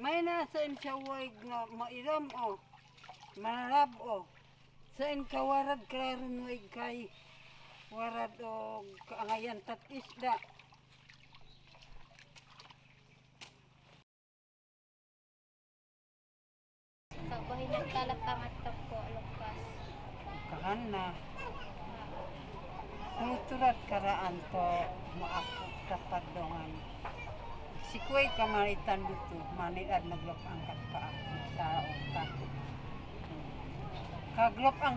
May nasan siya wag na mairam o. Manarab o. Saan ka warad klaron wag kay warad o kaangayan tat isda. Sa bahay nagkalapang at po, lukas. Kahan na. Kulturat karaan to maakot kapadongan. Si Kuway kamaritan dito, manilad naglop ang katpaa sa utak. Kaglop ang